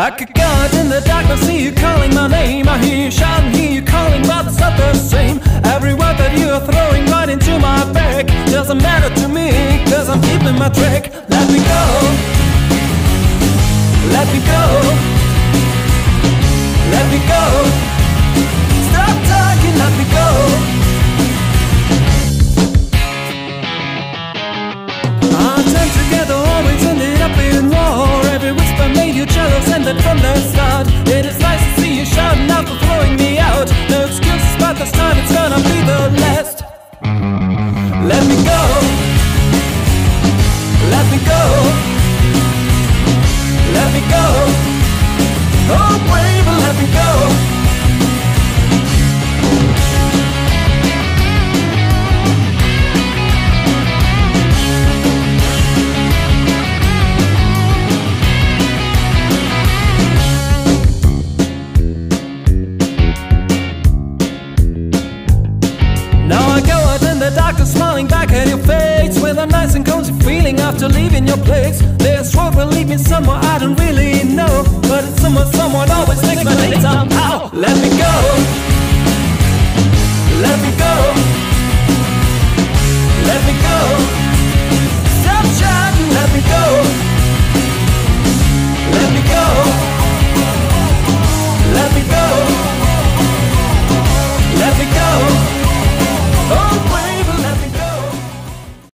I could go out in the dark, I see you calling my name. I hear you shouting, hear you calling, but it's not the same. Every word that you are throwing right into my back doesn't matter to me, cause I'm keeping my track. Let me this time it's the and smiling back at your face. With a nice and cozy feeling after leaving your place. This road will lead me somewhere I don't really know. But it's somewhere someone always takes my name somehow Let me